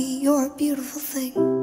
me, you're a beautiful thing.